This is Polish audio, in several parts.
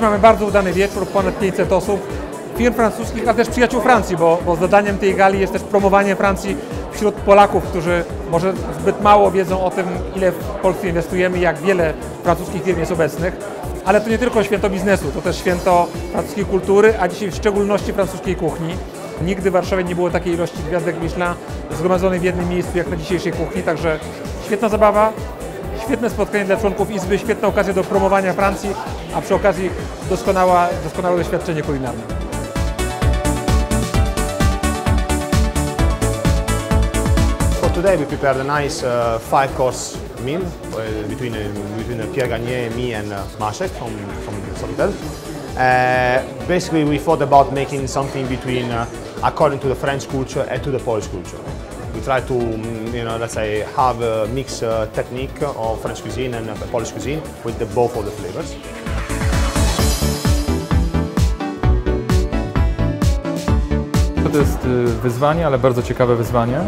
mamy bardzo udany wieczór, ponad 500 osób, firm francuskich, a też przyjaciół Francji, bo, bo zadaniem tej gali jest też promowanie Francji wśród Polaków, którzy może zbyt mało wiedzą o tym, ile w Polsce inwestujemy, jak wiele francuskich firm jest obecnych. Ale to nie tylko święto biznesu, to też święto francuskiej kultury, a dzisiaj w szczególności francuskiej kuchni. Nigdy w Warszawie nie było takiej ilości gwiazdek Michelin zgromadzonej w jednym miejscu jak na dzisiejszej kuchni, także świetna zabawa, świetne spotkanie dla członków Izby, świetna okazja do promowania Francji, a przy okazji doskonała, doskonałe doświadczenie kulinarne. Today we prepared a nice uh, five-course meal uh, between, uh, between uh, Pierre Gagné, me and uh, Maciek from, from Sofitel. Uh, basically we thought about making something between uh, according to the French culture and to the Polish culture. We try to, mm, you know, let's say, have a mixed uh, technique of French cuisine and uh, Polish cuisine with the, both of the flavors. To jest y, wyzwanie, ale bardzo ciekawe wyzwanie.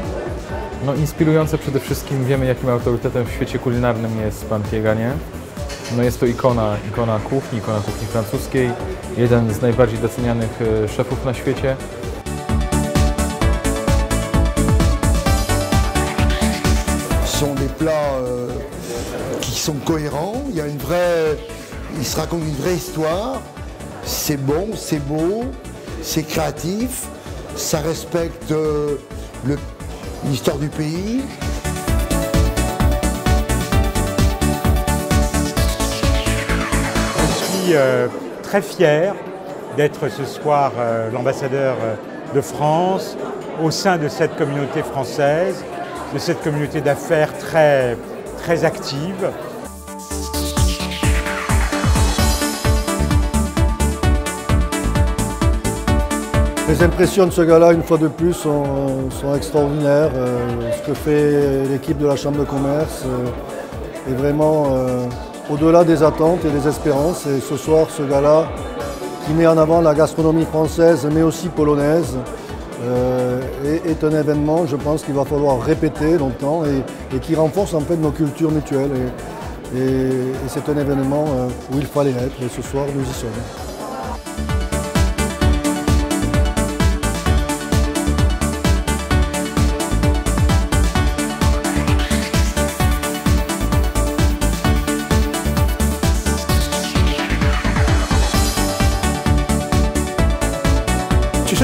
No, inspirujące przede wszystkim, wiemy jakim autorytetem w świecie kulinarnym jest pan Pieganie. No, jest to ikona, ikona kuchni, ikona kuchni francuskiej, jeden z najbardziej docenianych y, szefów na świecie. Plats euh, qui sont cohérents. Il y a une vraie, ils se racontent une vraie histoire. C'est bon, c'est beau, c'est créatif. Ça respecte euh, l'histoire du pays. Je suis euh, très fier d'être ce soir l'ambassadeur de France au sein de cette communauté française, de cette communauté d'affaires très, très active. Les impressions de ce gars-là, une fois de plus, sont, extraordinaires. Euh, ce que fait l'équipe de la Chambre de commerce euh, est vraiment euh, au-delà des attentes et des espérances. Et ce soir, ce gars-là, qui met en avant la gastronomie française, mais aussi polonaise, est, un événement, je pense, qu'il va falloir répéter longtemps et, qui renforce en fait nos cultures mutuelles. Et, et- et c'est un événement euh, où il fallait être. Et ce soir, nous y sommes.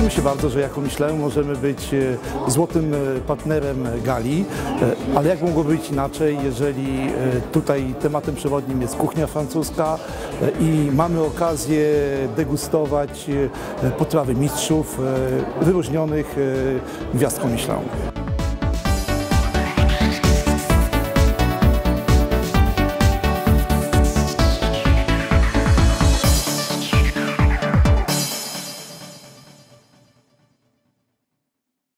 Cieszymy się bardzo, że jako Michelin możemy być e, złotym e, partnerem gali, e, ale jak mogło być inaczej, jeżeli tutaj tematem przewodnim jest kuchnia francuska i mamy okazję degustować potrawy mistrzów wyróżnionych gwiazdką Michelin.